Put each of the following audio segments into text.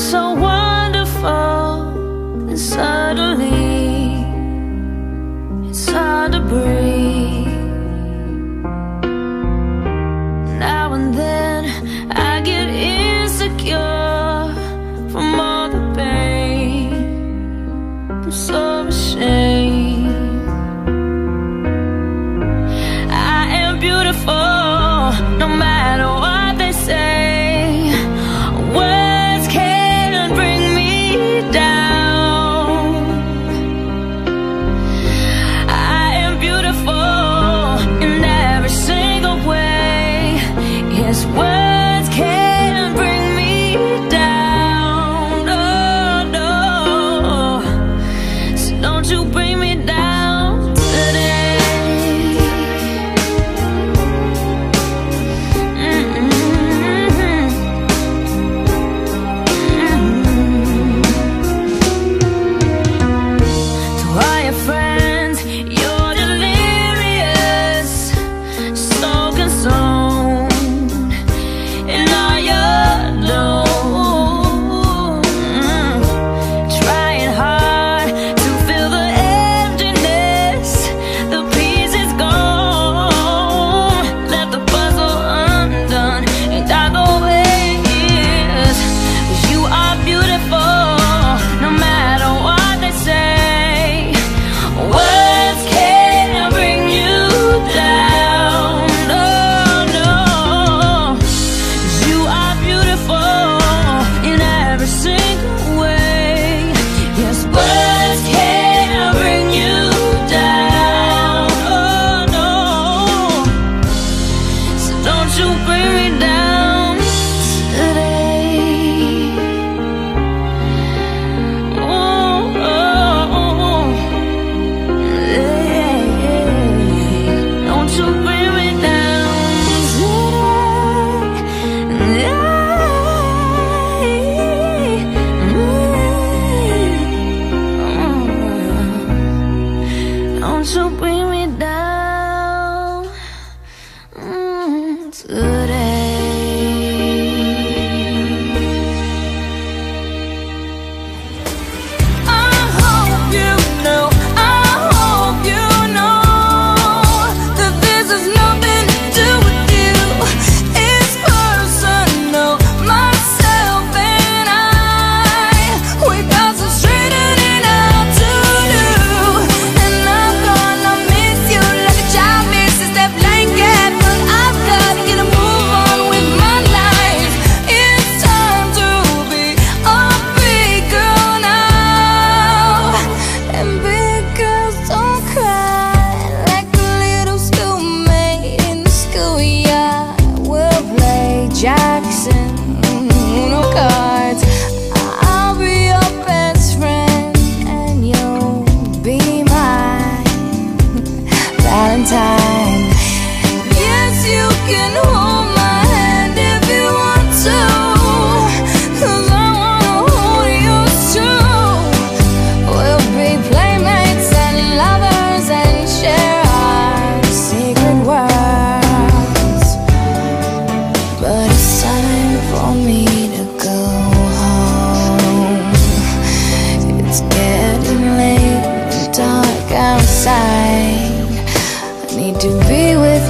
so this world. you bring down today.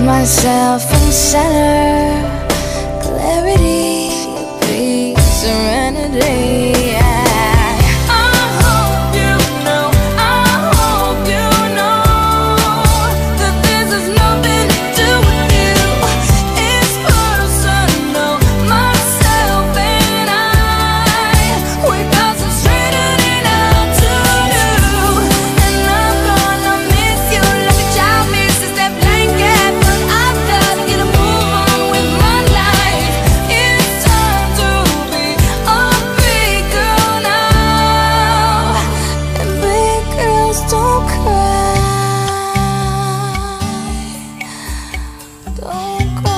myself in center. Clarity won't.